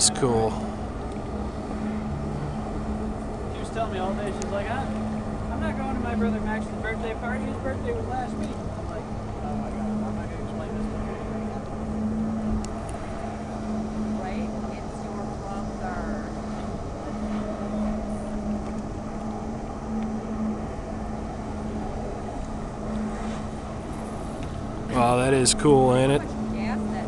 is cool. She was telling me all day, she's like, ah, I'm not going to my brother Max's birthday party. His birthday was last week. I'm like, oh my god, I'm not going to explain this to. Right? It's your brother. Wow, that is cool, ain't it? How much gas that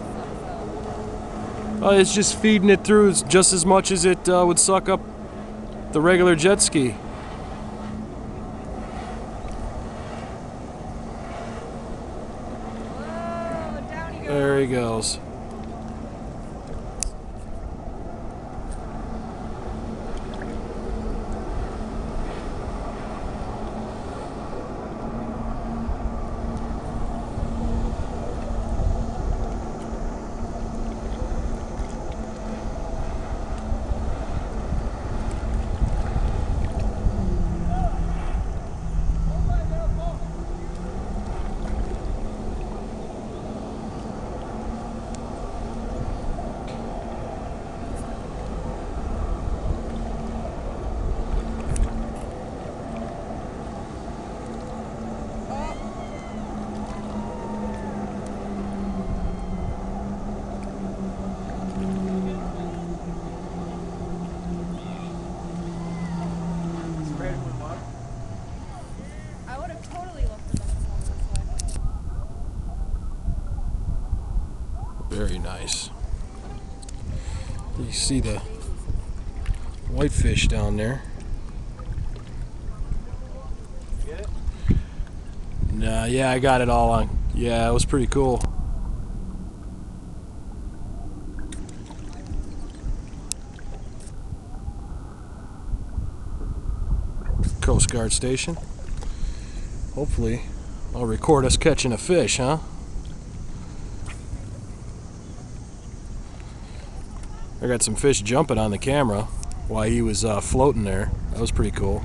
Oh, it's just feeding it through just as much as it uh, would suck up the regular jet ski. Whoa, down he goes. There he goes. Very nice. You see the whitefish down there. Nah, yeah, I got it all on. Yeah, it was pretty cool. Coast Guard station. Hopefully, I'll record us catching a fish, huh? I got some fish jumping on the camera while he was uh, floating there. That was pretty cool.